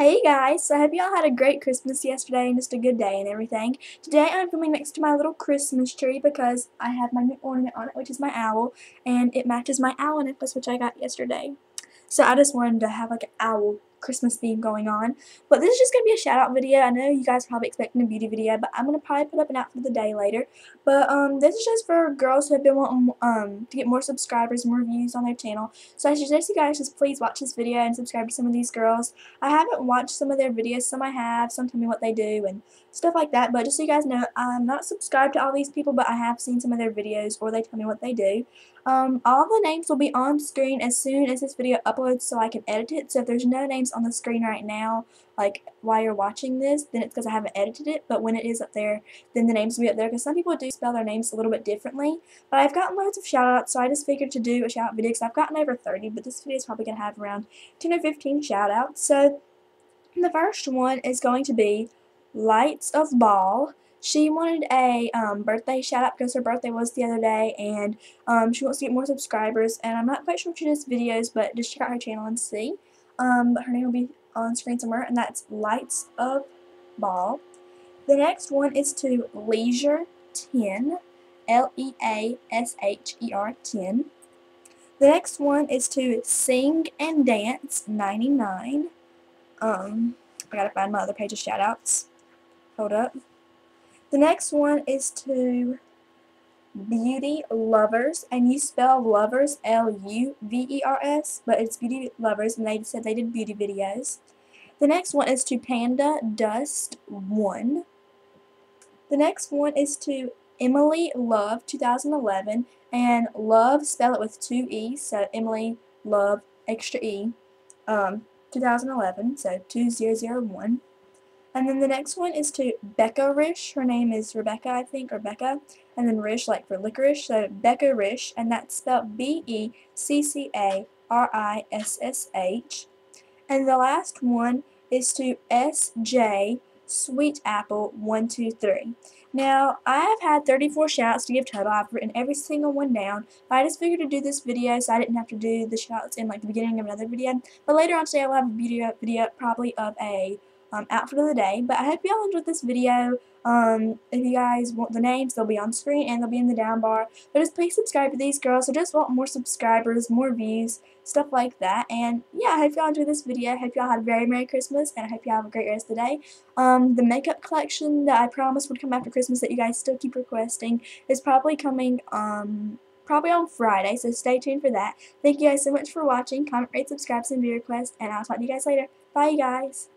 Hey guys, so I hope y'all had a great Christmas yesterday and just a good day and everything. Today I'm filming next to my little Christmas tree because I have my new ornament on it, which is my owl, and it matches my owl necklace, which I got yesterday. So I just wanted to have like an owl Christmas theme going on. But this is just going to be a shout out video. I know you guys are probably expecting a beauty video, but I'm going to probably put up an outfit of the day later. But um, this is just for girls who have been wanting um, to get more subscribers more views on their channel. So I suggest you guys just please watch this video and subscribe to some of these girls. I haven't watched some of their videos. Some I have. Some tell me what they do and stuff like that. But just so you guys know, I'm not subscribed to all these people, but I have seen some of their videos or they tell me what they do. Um, all the names will be on screen as soon as this video uploads so I can edit it. So if there's no names on the screen right now, like while you're watching this, then it's because I haven't edited it. But when it is up there, then the names will be up there because some people do spell their names a little bit differently. But I've gotten loads of shout outs, so I just figured to do a shout out video because I've gotten over 30, but this video is probably going to have around 10 or 15 shout outs. So the first one is going to be Lights of Ball. She wanted a um, birthday shout out because her birthday was the other day and um, she wants to get more subscribers and I'm not quite sure if she does videos but just check out her channel and see. Um, but her name will be on screen somewhere and that's Lights of Ball. The next one is to Leasher 10, L-E-A-S-H-E-R 10. The next one is to Sing and Dance 99. Um, I gotta find my other page of shoutouts. Hold up. The next one is to Beauty Lovers, and you spell lovers L-U-V-E-R-S, but it's Beauty Lovers, and they said they did beauty videos. The next one is to Panda Dust 1. The next one is to Emily Love 2011, and Love, spell it with two E's, so Emily Love, extra E, um, 2011, so 2001. And then the next one is to Becca Rish. Her name is Rebecca, I think, or Becca. And then Rish, like for licorice. So Becca Rish, and that's spelled B-E-C-C-A-R-I-S-S-H. And the last one is to S.J. Sweet Apple 123. Now, I have had 34 shouts to give total. I've written every single one down. But I just figured to do this video so I didn't have to do the shouts in like the beginning of another video. But later on today I'll have a video, video probably of a um, outfit of the day. But I hope y'all enjoyed this video. Um, if you guys want the names, they'll be on screen and they'll be in the down bar. But just please subscribe to these girls. I just want more subscribers, more views, stuff like that. And yeah, I hope y'all enjoyed this video. I hope y'all had a very Merry Christmas and I hope y'all have a great rest of the day. Um, the makeup collection that I promised would come after Christmas that you guys still keep requesting is probably coming um probably on Friday, so stay tuned for that. Thank you guys so much for watching. Comment, rate, subscribe, send video requests, and I'll talk to you guys later. Bye, you guys.